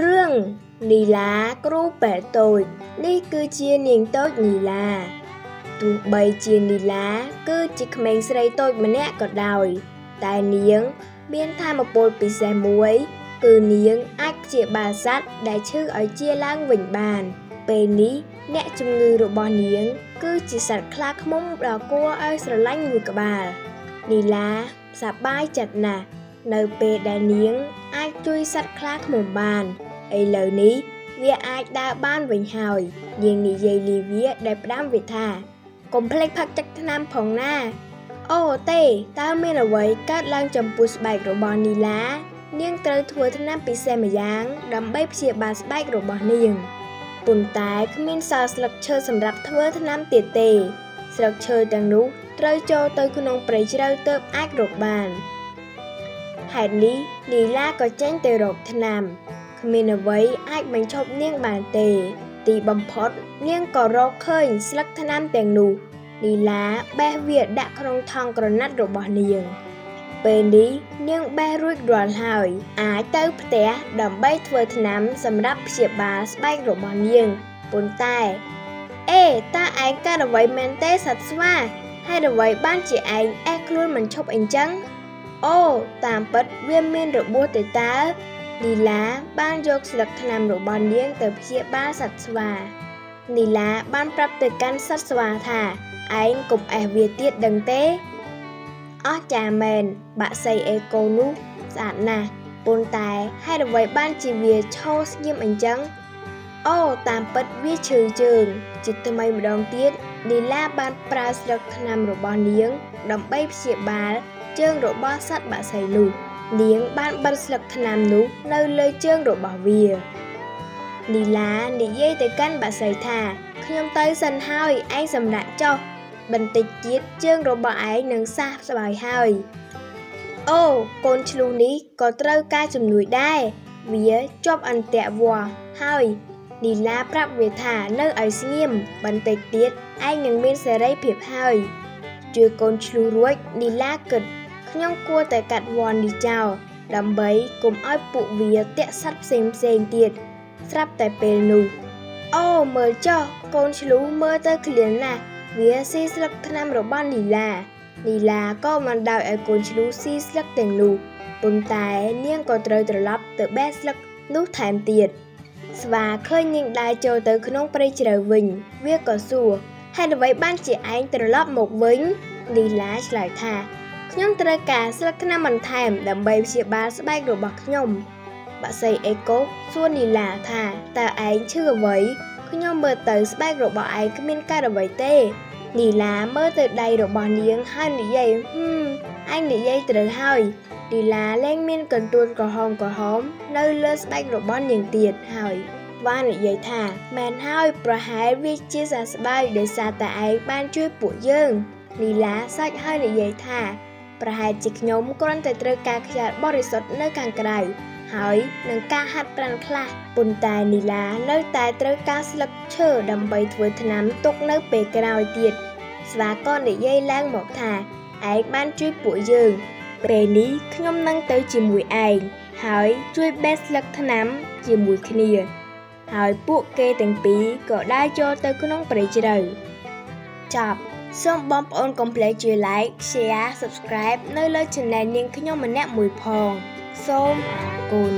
រឿងនីឡាគ្រូបែតូចនេះគឺជានាងតូចនីឡាទោះបីជានីឡាគឺជាក្មេងស្រីតូចម្នាក់ក៏ដោយ តែនាង មានធម៌ពលពិសេសមួយ គឺនាងអាចព្យាបាលសត្វដែលឈឺឲ្យជាឡើងវិញបាន ពេលនេះអ្នកជំងឺរបស់នាង គឺជាសត្វខ្លាឃ្មុំដ៏គួរឲ្យស្រឡាញ់មួយក្បាលនីឡាសប្បាយចិត្តណាស់ នៅពេលដែលនាងអាចជួយសត្វខ្លាឃ្មុំបានឥឡូវនេះវាអាចដើរបានវិញហើយនាងនិយាយលីវាដែលផ្ដាំវាថាកុំភ្លេចផឹកទឹកថ្នាំផងណាអូទេតើមានអ្វីកើតឡើងចំពោះស្បែករបស់នីឡា នាងត្រូវធ្វើថ្នាំពិសេសម្យ៉ាង ដើម្បីព្យាបាលស្បែករបស់នាងប៉ុន្តែគ្មានសល់ស្លឹកឈើសម្រាប់ធ្វើថ្នាំទៀតទេ ស្លឹកឈើទាំងនោះត្រូវចូលទៅក្នុងព្រៃជ្រៅទើបអាចរកបាន ហេតុនេះលីឡាក៏ចេញទៅរកថ្នាំគ្មានអ្វីអាចបញ្ឈប់នាងបានទេ ទីបំផុត នាងក៏រកឃើញស្លឹកថ្នាំទាំងនោះលីឡាបេះវាដាក់ក្នុងថង់ក្រណាត់របស់នាង ពេលនេះនាងបេះរួចរាល់ហើយ អាចទៅផ្ទះដើម្បីធ្វើថ្នាំសម្រាប់ព្យាបាលស្បែករបស់នាងប៉ុន្តែអេតើឯងកើតអ្វីមែនទេសត្វស្វាហើយអ្វីបានជាឯងអេះខ្លួនមិនឈប់អីចឹង អូតាមពិតវាមានរបួសទៅតើនីឡាបានយកស្លឹកថ្នាំរបស់នាងទៅព្យាបាលសត្វស្វានីឡាបានប្រាប់ទៅកាន់សត្វស្វាថាឯងកុំអេះវាទៀតដឹងទេអស់ចាមែនបាក់សីអេកូនោះស្អាតណាស់ប៉ុន្តែហេតុអ្វីបានជាវាឈរស្ងៀមអញ្ចឹងអូតាមពិតវាឈឺជើងជាថ្មីម្ដងទៀតនីឡាបានប្រើស្លឹកថ្នាំរបស់នាងដើម្បីព្យាបាល ជើងរបស់សត្វបក្សីនោះនាងបានបិទស្លឹកថ្នាំនោះនៅលើជើងរបស់វានីឡានិយាយទៅកាន់បក្សីថាខ្ញុំទៅសិនហើយឯងសម្រាប់ចុះបន្តិចទៀតជើងរបស់ឯងនឹងសះស្បើយហើយអូកូនឆ្លុះនេះក៏ត្រូវការជំនួយដែរវាជាប់អន្ទាក់វ័ហើយនីឡាប្រាប់វាថានៅឲ្យស្ងៀមបន្តិចទៀតឯងនឹងមានសេរីភាពហើយជួយកូនឆ្លុះរួចនីឡាគិត ខ្ញុំគួរតែកាត់វ័ននេះចោលដើម្បីកុំឲ្យពួកវាតាក់សត្វផ្សេងផ្សេងទៀតស្រាប់តែពេលនោះអូមើលចុះកូនឆ្លុះមើលទៅឃ្លានណាស់វាស៊ីស្លឹកថ្នាំរបស់នីឡានីឡាក៏មិនដោយឲ្យកូនឆ្លុះស៊ីស្លឹកទាំងនោះប៉ុន្តែនាងក៏ត្រូវត្រឡប់ទៅបេះស្លឹកនោះថែមទៀតស្វាឃើញនាងដើរចូលទៅក្នុងព្រៃជ្រៅវិញ វាក៏សួរហេតុអ្វីបានជាឯងត្រឡប់មកវិញនីឡាឆ្លើយថា ខ្ញុំត្រូវការស្លឹកថ្នាំបន្ថែមដើម្បីព្យាបាលស្បែករបស់ខ្ញុំបាក់សីអេកូសួរនីឡាថាតើឯងឈឺអ្វីខ្ញុំមើលទៅស្បែករបស់ឯងគ្មានកើតអ្វីទេនីឡាមើលទៅដៃរបស់នាងហើយនិយាយហឹមឯងនិយាយត្រូវហើយនីឡាលែងមានកន្ទួនក្រហមក្រហមនៅលើស្បែករបស់នាងទៀតហើយបាននិយាយថាមែនហើយប្រហែលវាជាសះស្បើយដោយសារតែឯងបានជួយពួកយើងនីឡាសាច់ហើយនិយាយថា ប្រហែលជាខ្ញុំគ្រាន់តែត្រូវការខ្យល់បរិសុទ្ធនៅខាងក្រៅហើយនឹងការហាត់ប្រាណខ្លះប៉ុន្តែនីឡានៅតែត្រូវការស្លឹកឈើដើម្បីធ្វើថ្នាំទុកនៅពេលក្រោយទៀតស្វាក៏និយាយឡើងមកថាឯងបានជួយពួកយើងពេលនេះខ្ញុំនឹងទៅជាមួយឯងហើយជួយបេះស្លឹកថ្នាំជាមួយគ្នា ហើយពួកគេទាំងពីរក៏ដើរចូលទៅក្នុងព្រៃជ្រៅចប់ សូមបងប្អូនកុំភ្លេចជួយ like share subscribe នៅលើ channel នាងខ្ញុំម្នាក់មួយផង សូមអរគុណ